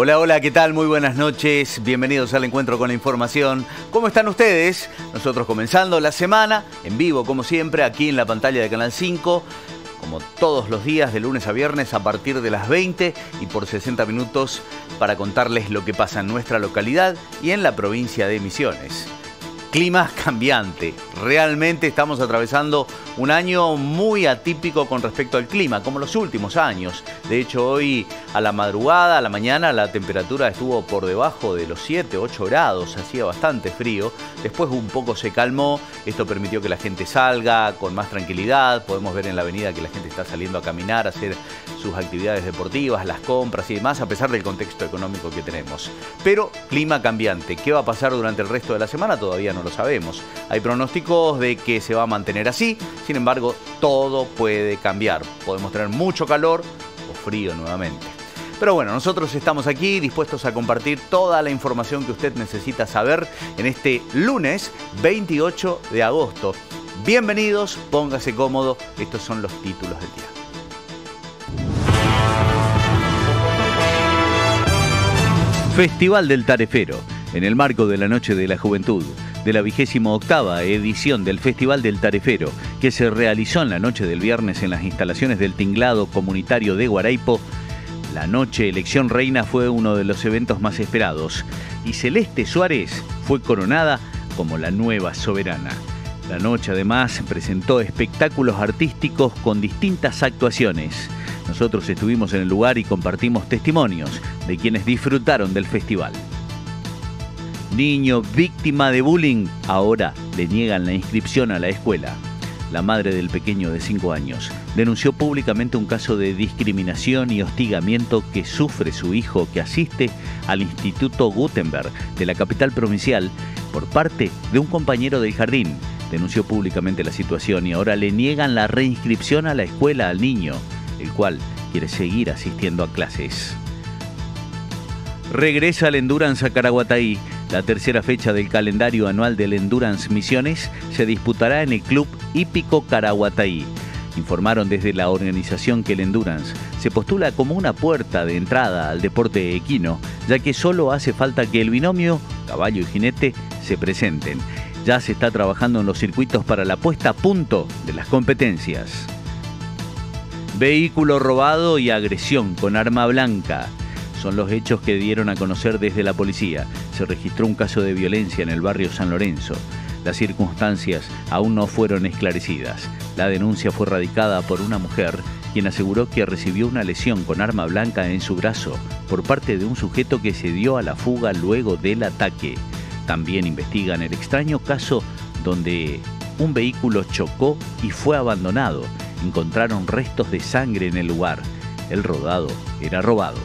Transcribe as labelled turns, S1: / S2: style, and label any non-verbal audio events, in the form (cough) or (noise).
S1: Hola, hola, ¿qué tal? Muy buenas noches. Bienvenidos al encuentro con la información. ¿Cómo están ustedes? Nosotros comenzando la semana en vivo, como siempre, aquí en la pantalla de Canal 5, como todos los días, de lunes a viernes, a partir de las 20 y por 60 minutos para contarles lo que pasa en nuestra localidad y en la provincia de Misiones clima (laughs) cambiante. Realmente estamos atravesando un año muy atípico con respecto al clima, como los últimos años. De hecho, hoy a la madrugada, a la mañana, la temperatura estuvo por debajo de los 7, 8 grados, hacía bastante frío. Después un poco se calmó, esto permitió que la gente salga con más tranquilidad. Podemos ver en la avenida que la gente está saliendo a caminar, a hacer sus actividades deportivas, las compras y demás, a pesar del contexto económico que tenemos. Pero clima cambiante. ¿Qué va a pasar durante el resto de la semana? Todavía no lo sabemos. Hay pronósticos de que se va a mantener así, sin embargo, todo puede cambiar. Podemos tener mucho calor o frío nuevamente. Pero bueno, nosotros estamos aquí dispuestos a compartir toda la información que usted necesita saber en este lunes 28 de agosto. Bienvenidos, póngase cómodo, estos son los títulos del día. Festival del Tarefero, en el marco de la Noche de la Juventud, de la vigésima octava edición del Festival del Tarefero, que se realizó en la noche del viernes en las instalaciones del Tinglado Comunitario de Guaraipo, la noche Elección Reina fue uno de los eventos más esperados y Celeste Suárez fue coronada como la nueva soberana. La noche además presentó espectáculos artísticos con distintas actuaciones. Nosotros estuvimos en el lugar y compartimos testimonios de quienes disfrutaron del festival. Niño víctima de bullying, ahora le niegan la inscripción a la escuela. La madre del pequeño de 5 años denunció públicamente un caso de discriminación y hostigamiento que sufre su hijo que asiste al Instituto Gutenberg de la capital provincial por parte de un compañero del jardín. Denunció públicamente la situación y ahora le niegan la reinscripción a la escuela al niño el cual quiere seguir asistiendo a clases. Regresa al Endurance a Caraguataí. La tercera fecha del calendario anual del Endurance Misiones se disputará en el Club Hípico Caraguataí. Informaron desde la organización que el Endurance se postula como una puerta de entrada al deporte equino, ya que solo hace falta que el binomio, caballo y jinete, se presenten. Ya se está trabajando en los circuitos para la puesta a punto de las competencias. Vehículo robado y agresión con arma blanca. Son los hechos que dieron a conocer desde la policía. Se registró un caso de violencia en el barrio San Lorenzo. Las circunstancias aún no fueron esclarecidas. La denuncia fue radicada por una mujer quien aseguró que recibió una lesión con arma blanca en su brazo por parte de un sujeto que se dio a la fuga luego del ataque. También investigan el extraño caso donde un vehículo chocó y fue abandonado encontraron restos de sangre en el lugar. El rodado era robado.